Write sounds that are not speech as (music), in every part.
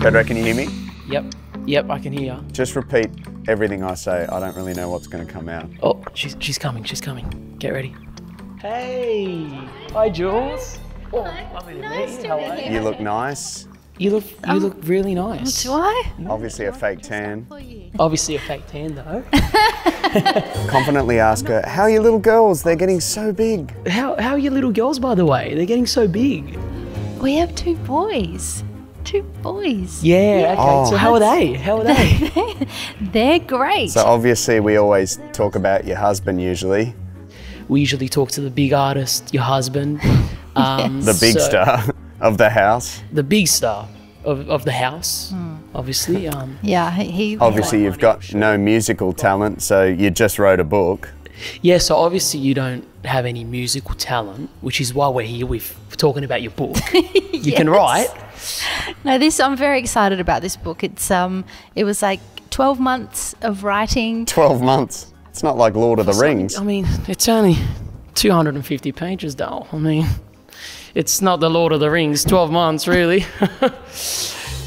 Pedro, can you hear me? Yep. Yep, I can hear you. Just repeat everything I say. I don't really know what's going to come out. Oh, she's, she's coming. She's coming. Get ready. Hey. Hi, Jules. Oh, lovely to Nice meet to you. How meet are you. you? You look nice. You look, you um, look really nice. Do I? Obviously a fake tan. Obviously a fake tan though. (laughs) Confidently ask her, how are your little girls? They're getting so big. How, how are your little girls, by the way? They're getting so big. We have two boys. Two boys. Yeah. Okay. Oh. So how are they? How are they? (laughs) They're great. So obviously we always talk about your husband usually, we usually talk to the big artist, your husband. (laughs) Um, the big so- star of the house. The big star of, of the house, obviously. Um, yeah, he. he Obviously you've got no musical talent, so you just wrote a book. Yeah, so obviously you don't have any musical talent, which is why we're here with talking about your book. (laughs) You can write. No, this I'm very excited about this book. It's um, it was like 12 months of writing. 12 months. It's not like Lord of the Rings. I mean, it's only 250 pages, though. I mean, it's not the Lord of the Rings, 12 months, really. (laughs)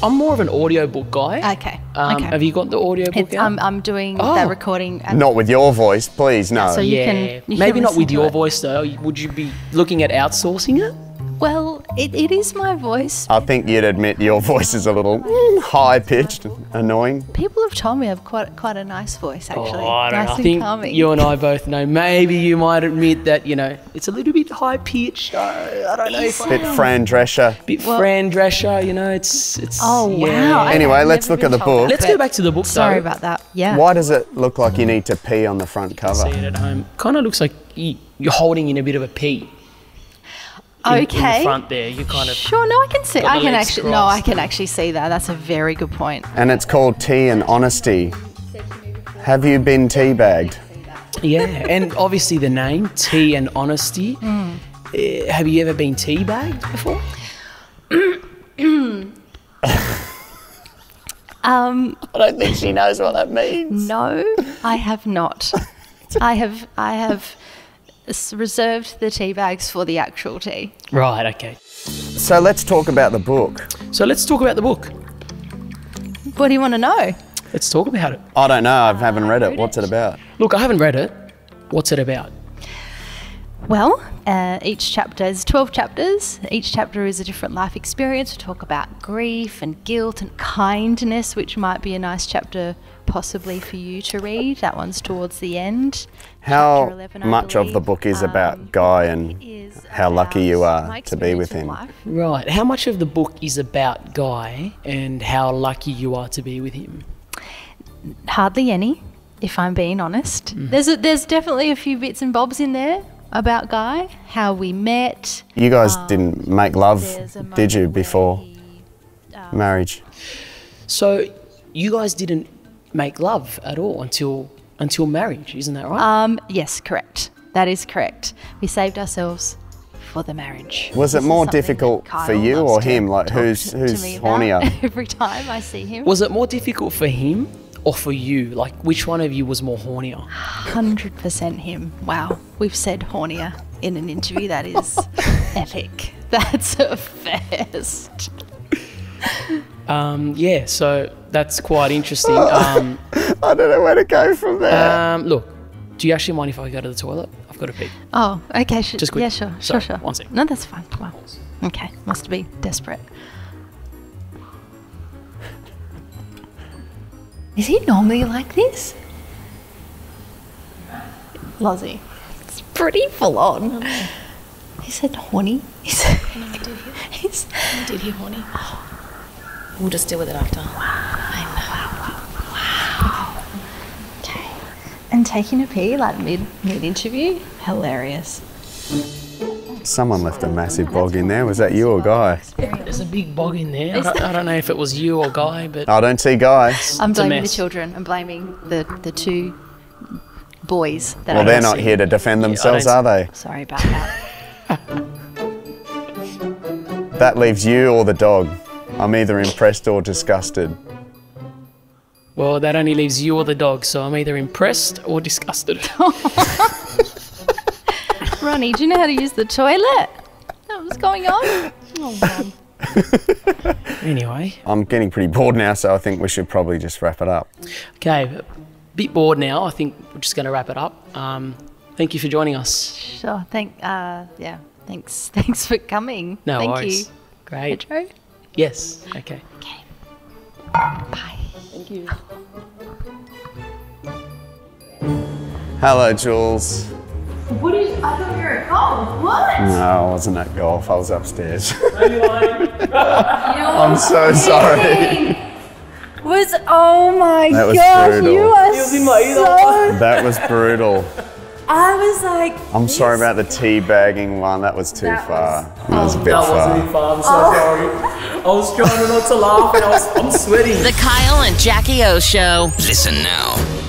I'm more of an audiobook guy. Okay. Um, okay. Have you got the audiobook It's, out? I'm, I'm doing Oh. that recording. At, Not with your voice, please, no. so you yeah, can- you maybe can not with your it. voice, though. Would you be looking at outsourcing it? Well, it, it is my voice. I think you'd admit your voice is a little high pitched, annoying. People have told me I have quite quite a nice voice oh, actually. Oh, I don't nice know. I and think calming. you and I both know. Maybe you might admit that you know it's a little bit high pitched. I, I don't know if Bit Fran Drescher. bit Well- Fran Drescher. You know, it's it's. Oh wow! yeah. Anyway, let's look at the book. Let's go back to the book. Sorry though. about that. Yeah. Why does it look like you need to pee on the front cover? See cover? it at home. Kind of looks like you, you're holding in a bit of a pee. In, in Okay. the front there, you kind of. Sure, no, I can see. I can legs actually. No, I can actually see that. That's a very good point. And it's called Tea and Honesty. Have you been teabagged? Yeah, and obviously the name Tea and Honesty. Hmm. Uh, have you ever been teabagged before? (coughs) Um, I don't think she knows what that means. no, I have not. (laughs) I have. I have s- reserved the tea bags for the actual tea. Right. Okay. So let's talk about the book. So let's talk about the book. What do you want to know? Let's talk about it. I don't know, I haven't read it. What's it about? Look, I haven't read it. What's it about? Well, uh, each chapter is 12 chapters. Each chapter is a different life experience. We talk about grief and guilt and kindness, which might be a nice chapter possibly for you to read. That one's towards the end. How 11, I much of the book is Um, about Guy and how lucky you are to be with him? life. Right. How much of the book is about Guy and how lucky you are to be with him? Hardly any, if I'm being honest. Mm. There's a, there's definitely a few bits and bobs in there about Guy, how we met. You guys didn't make love, Um, There's a did you, before he, um, marriage? So, you guys didn't make love at all until until marriage, isn't that right? Um, yes, correct. That is correct. We saved ourselves for the marriage. Was it This is more difficult for you or him? Like, who's- to- who's to me about hornier? (laughs) Every time I see him, was it more difficult for him or for you? Like, which one of you was more hornier? hundred percent him. Wow, we've said hornier in an interview. That is (laughs) epic. That's a first. Um, yeah, so that's quite interesting. (laughs) Um, I don't know where to go from there. um, look, do you actually mind if I go to the toilet? I've got to pee. Oh, okay. Sh- Just quick. Yeah, sure, Sorry, sure, sure. one sec. No, that's fine. Wow. Okay, must be desperate. Is he normally like this? Lozzie. It's pretty full on. He said horny. He said, he's, Did he horny? We'll just deal with it after. Wow. Wow. Wow. okay. And taking a pee like mid mid interview, hilarious. Someone left a massive bog in there. Was that you or Guy? There's a big bog in there. I don't, I don't know if it was you or Guy, but I don't see Guy. I'm blaming the children. I'm blaming the the two boys that Well, I they're don't see. here to defend themselves, don't- are they? (laughs) Sorry about that. That leaves you or the dog. I'm either impressed or disgusted. well, that only leaves you or the dog. So I'm either impressed or disgusted. (laughs) (laughs) Ronnie, do you know how to use the toilet? That was going on. (laughs) Oh, Anyway, I'm getting pretty bored now, so I think we should probably just wrap it up. okay, a bit bored now. I think we're just going to wrap it up. Um, thank you for joining us. Sure. Thank. Uh, yeah. Thanks. (laughs) Thanks for coming. No Thank worries. you. Great. Pedro. Yes. Okay. Okay. Bye. Thank you. Hello, Jules. What is? I thought you were at golf. What? No, I wasn't at golf. I was upstairs. (laughs) Are you lying? I'm so sorry. Was oh my That was gosh, brutal. you are was in my so. That was brutal. I was like, I'm sorry about the tea bagging one. That was too That far. was- that was a bit That far. wasn't even fun. I'm so oh. sorry. I was trying not to laugh and I was, I'm sweating. The Kyle and Jackie O Show. Listen now